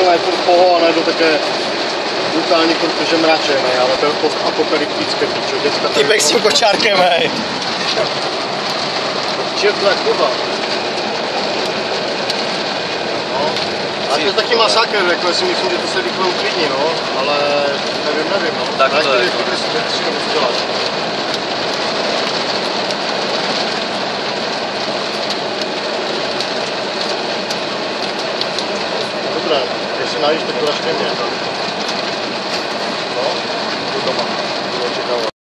takové jako poho, ale to také brutální, protože mrače, ne, ale to je postapokalyptické, pičo, děcka tady... Týpek s tím kočárkem, hej. Čertla kurva. No. A to je taky masakr, jako já si myslím, že to se rychle uklidní, no, ale nevím, nevím, no. Tak to je, しない人暮らしてんねや。